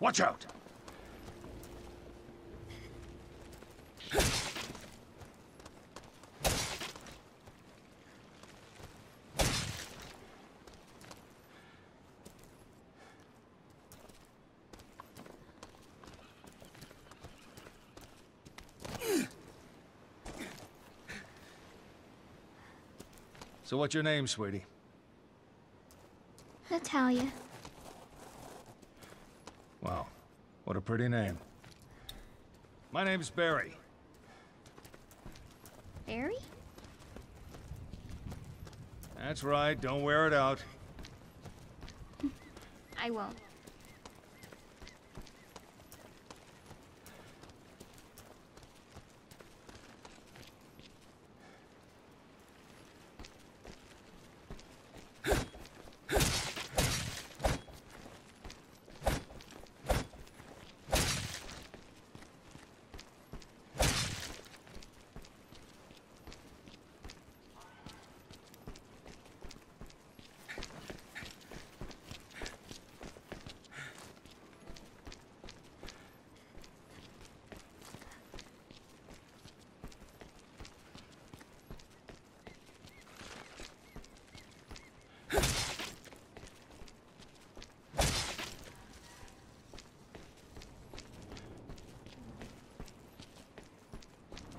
Watch out! So what's your name, sweetie? Natalia. A pretty name. My name's Barry. Barry? That's right, don't wear it out. I won't.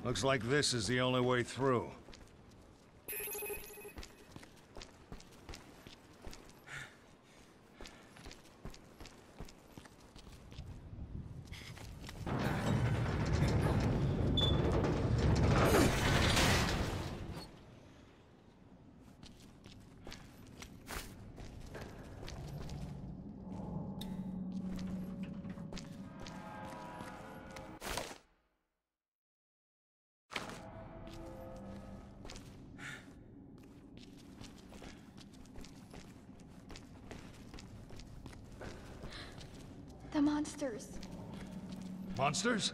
Looks like this is the only way through. Monsters. Monsters?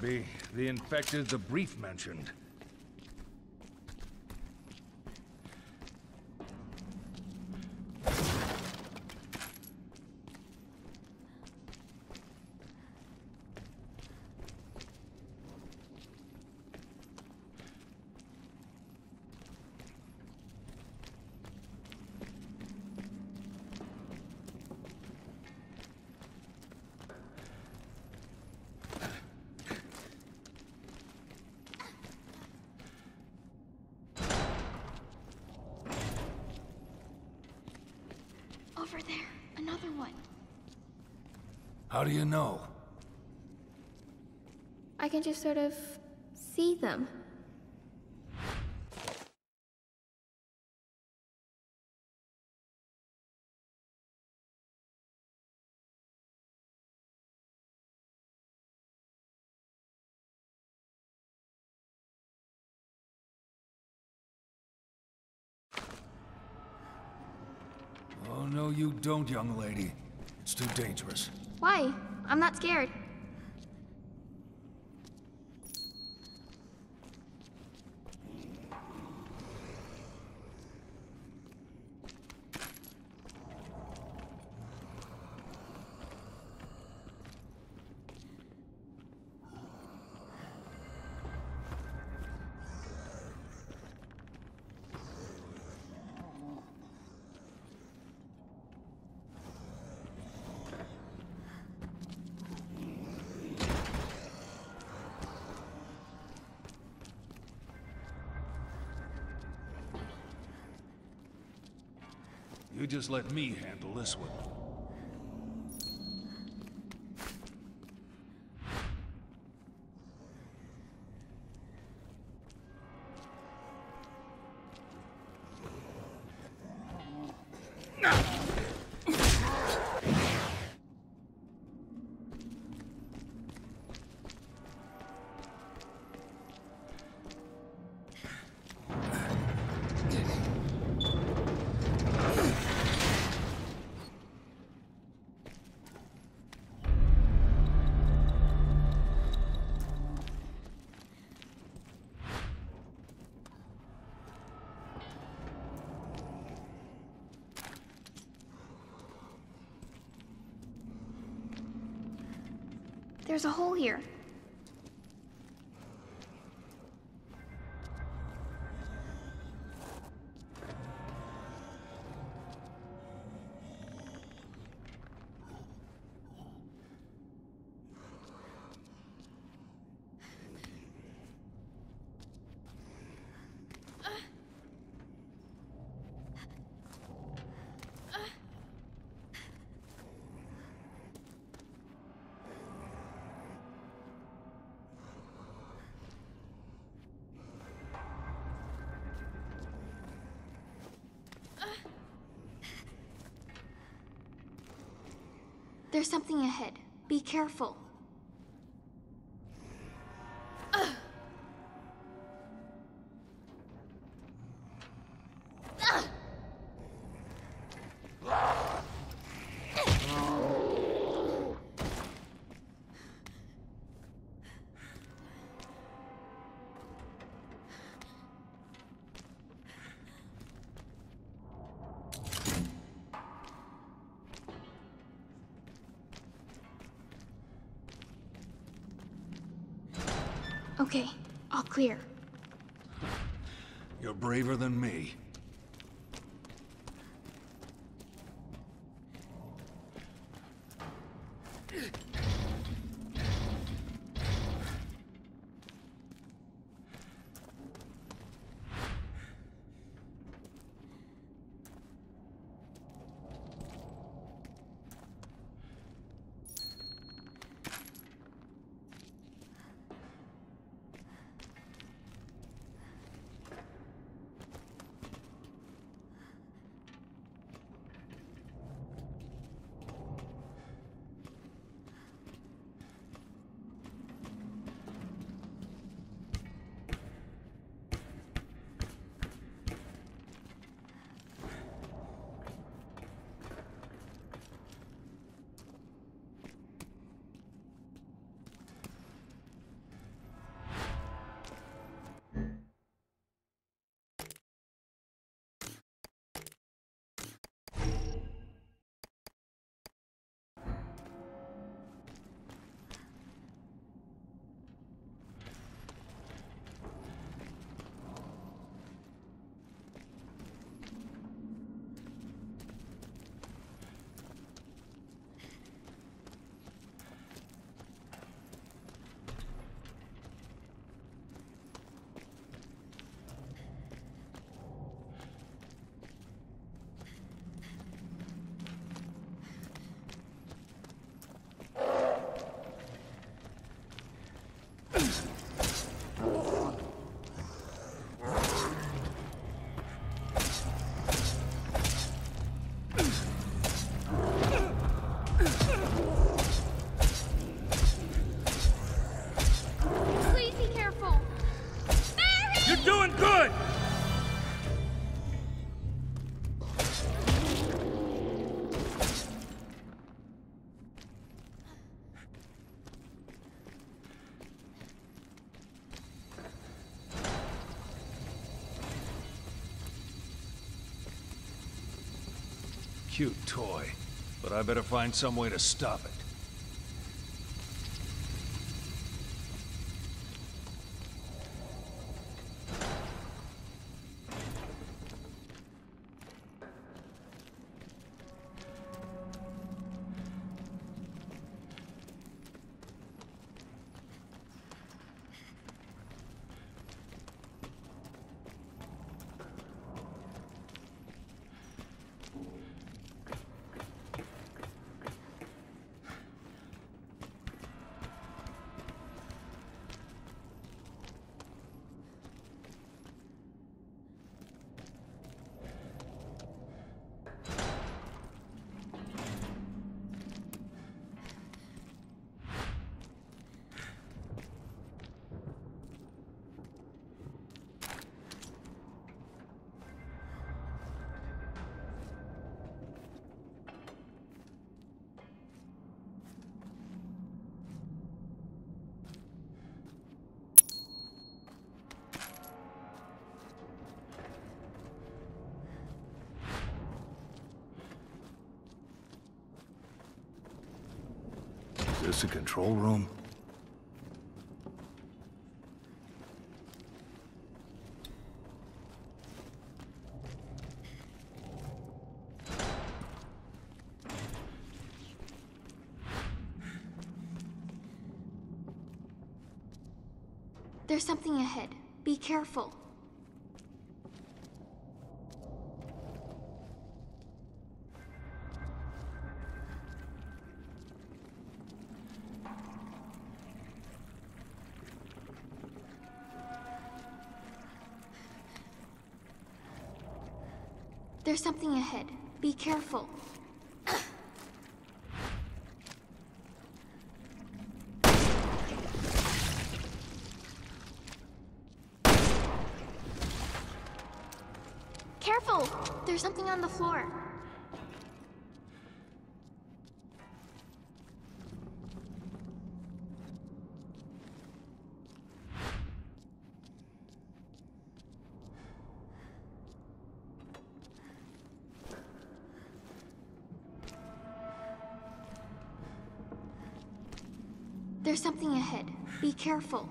The infected the brief mentioned. There. Another one. How do you know? I can just sort of see them. No, you don't, young lady. It's too dangerous. Why? I'm not scared. You just let me handle this one. There's a hole here. There's something ahead. Be careful. Okay, all clear. You're braver than me. Cute toy, but I better find some way to stop it. This a control room? There's something ahead. Be careful. There's something ahead. Be careful. Careful! There's something on the floor. There's something ahead. Be careful.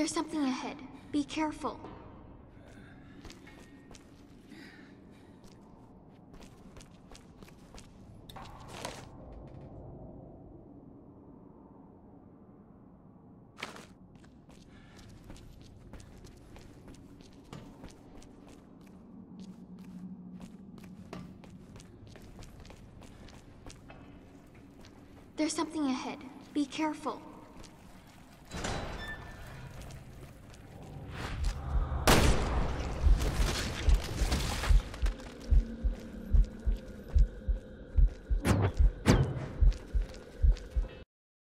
There's something ahead. Be careful. There's something ahead. Be careful.